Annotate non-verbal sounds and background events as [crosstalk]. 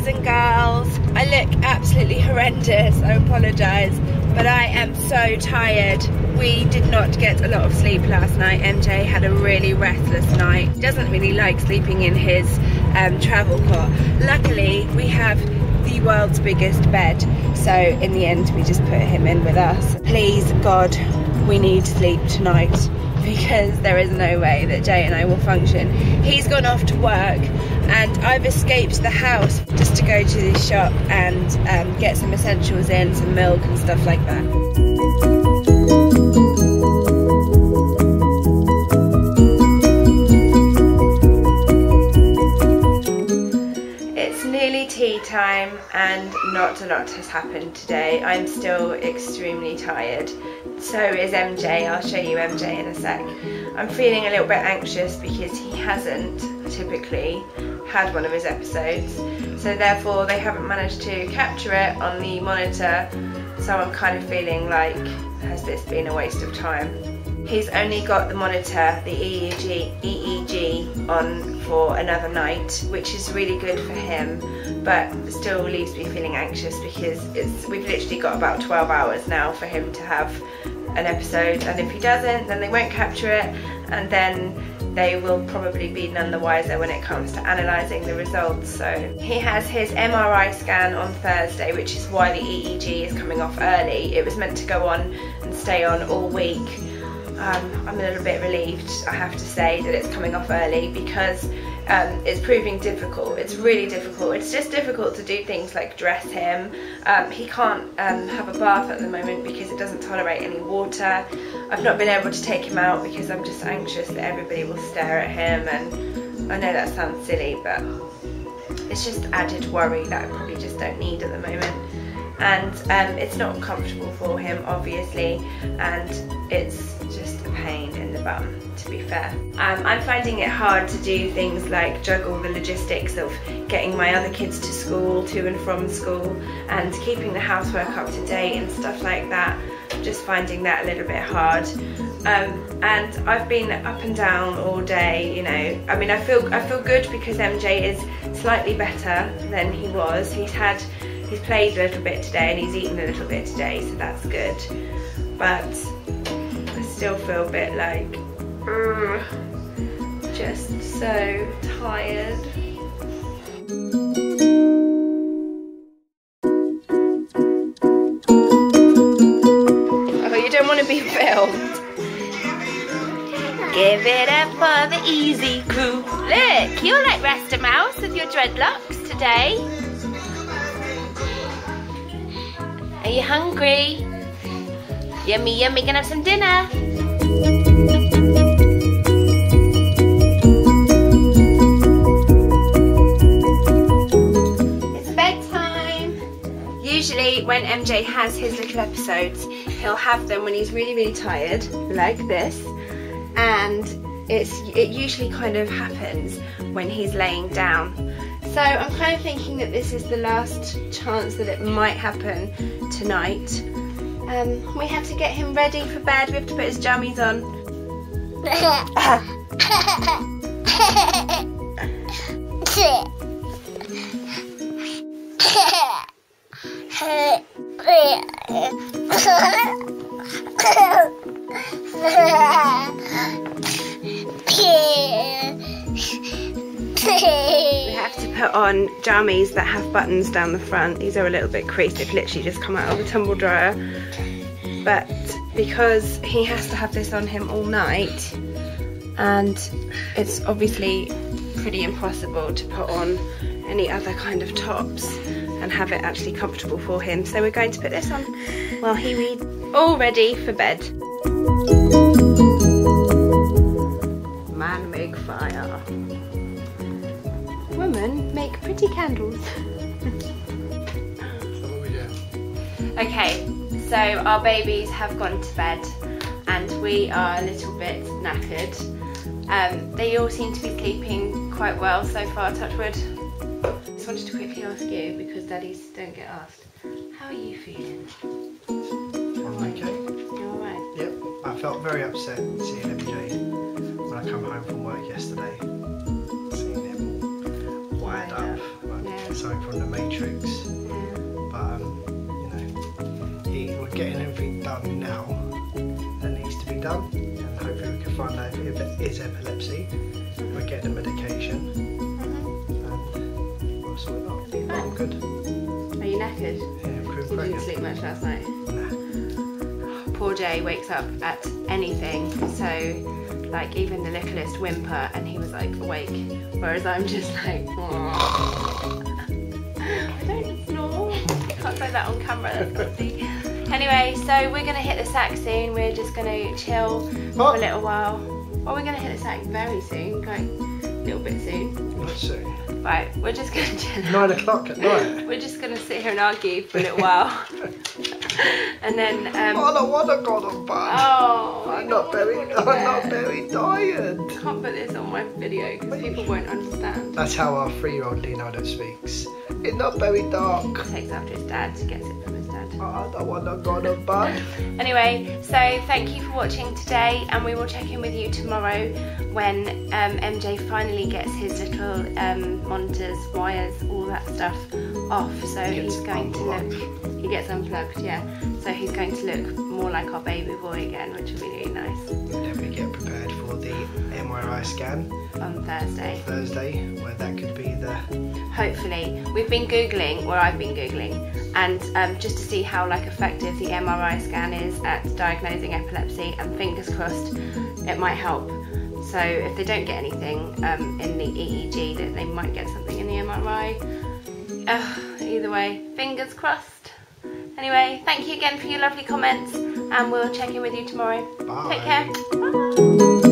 girls. I look absolutely horrendous, I apologise, but I am so tired. We did not get a lot of sleep last night. MJ had a really restless night. He doesn't really like sleeping in his um, travel car. Luckily, we have the world's biggest bed, so in the end we just put him in with us. Please, God, we need sleep tonight because there is no way that Jay and I will function. He's gone off to work and I've escaped the house just to go to the shop and um, get some essentials in, some milk and stuff like that. It's nearly tea time and not a lot has happened today. I'm still extremely tired. So is MJ, I'll show you MJ in a sec. I'm feeling a little bit anxious because he hasn't typically had one of his episodes. So therefore they haven't managed to capture it on the monitor. So I'm kind of feeling like, has this been a waste of time? He's only got the monitor, the EEG, EEG on for another night, which is really good for him, but still leaves me feeling anxious because it's we've literally got about 12 hours now for him to have an episode, and if he doesn't, then they won't capture it, and then they will probably be none the wiser when it comes to analysing the results. So he has his MRI scan on Thursday, which is why the EEG is coming off early. It was meant to go on and stay on all week. Um, I'm a little bit relieved, I have to say, that it's coming off early because um, it's proving difficult. It's really difficult. It's just difficult to do things like dress him. Um, he can't um, have a bath at the moment because it doesn't tolerate any water. I've not been able to take him out because I'm just anxious that everybody will stare at him and I know that sounds silly but it's just added worry that I probably just don't need at the moment and um, it's not comfortable for him obviously and it's just a pain in the bum to be fair. Um, I'm finding it hard to do things like juggle the logistics of getting my other kids to school, to and from school and keeping the housework up to date and stuff like that. Just finding that a little bit hard. Um, and I've been up and down all day, you know. I mean, I feel I feel good because MJ is slightly better than he was. He's had he's played a little bit today and he's eaten a little bit today, so that's good. But I still feel a bit like, ugh, just so tired. Oh, you don't want to be [laughs] filmed. Give it up for the easy crew. Look, you're like Rastamouse with your dreadlocks today. Are you hungry? Yummy, yummy, gonna have some dinner. It's bedtime. Usually when MJ has his little episodes, he'll have them when he's really, really tired, like this. And it's it usually kind of happens when he's laying down. So I'm kind of thinking that this is the last chance that it might happen tonight. Um, we have to get him ready for bed. We have to put his jammies on. [laughs] [laughs] [laughs] put on jammies that have buttons down the front. These are a little bit creased. They've literally just come out of a tumble dryer. But because he has to have this on him all night, and it's obviously pretty impossible to put on any other kind of tops and have it actually comfortable for him. So we're going to put this on while he reads all ready for bed. Pretty candles. okay, so our babies have gone to bed and we are a little bit knackered. Um, they all seem to be sleeping quite well so far, Touchwood. Just wanted to quickly ask you, because daddies don't get asked, how are you feeling? I'm okay. You alright? Yep. I felt very upset seeing MJ when I come home from work yesterday. Something from the Matrix. But um, you know, he, we're getting everything done now that needs to be done, and hopefully we can find out if it is epilepsy. We're getting the medication, and we'll sort it out. Be fine. I'm good. Are you knackered? Yeah, I'm You didn't sleep much last night. Nah. Poor Jay wakes up at anything, so like even the littlest whimper, and he was like awake. Whereas I'm just like, that on camera. That's. Anyway, so we're gonna hit the sack soon. We're just gonna chill for a little while. Well, we're gonna hit the sack very soon, like little bit soon. Let's see. Right, we're just gonna [laughs] chill. Nine o'clock at night. [laughs] We're just gonna sit here and argue for a little while, [laughs] and then um, I don't want to go to bed. oh, I'm not very, I'm not very tired. can't put this on my video because people won't understand. That's how our three-year-old Leonardo speaks. It's not very dark. Takes after his dad, gets it from his dad. I don't want to go to bed. Anyway, so thank you for watching today, and we will check in with you tomorrow when um, MJ finally gets his little um, monitors, wires, all that stuff off. So He he's going to look. He gets unplugged, yeah. So he's going to look more like our baby boy again, which will be really nice Then we get prepared for the Scan on Thursday. Thursday, where that could be the hopefully we've been googling or i've been googling and um, just to see how like effective the mri scan is at diagnosing epilepsy and fingers crossed it might help so if they don't get anything um, in the eeg that they might get something in the mri Ugh, either way fingers crossed anyway thank you again for your lovely comments and we'll check in with you tomorrow Bye. take care Bye.